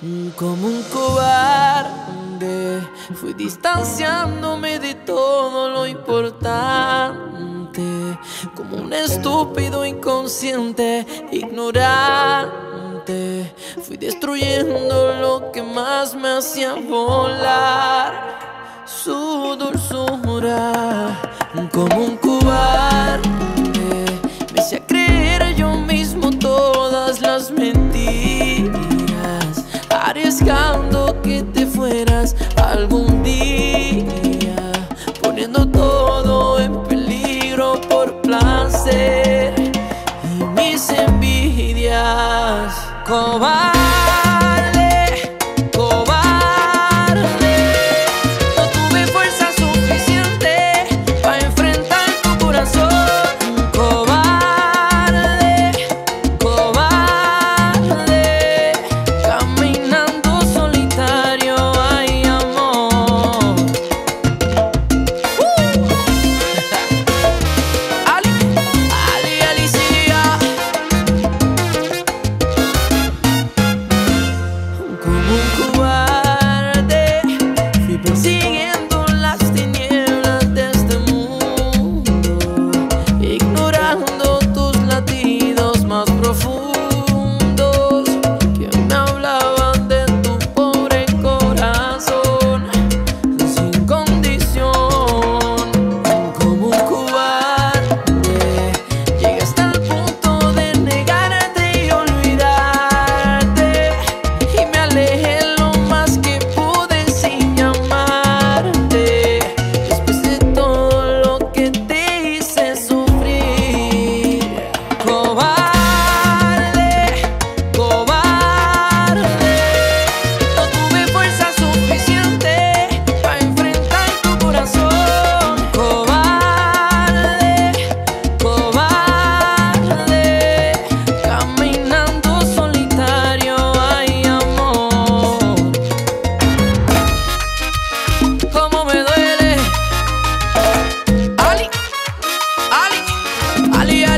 Como un cobarde, fui distanciándome de todo lo importante. Como un estúpido inconsciente, ignorante. Fui destruyendo lo que más me hacía volar. Su dulzura, como algún día, poniendo todo en peligro por placer mis envidias. Cobarde Aliar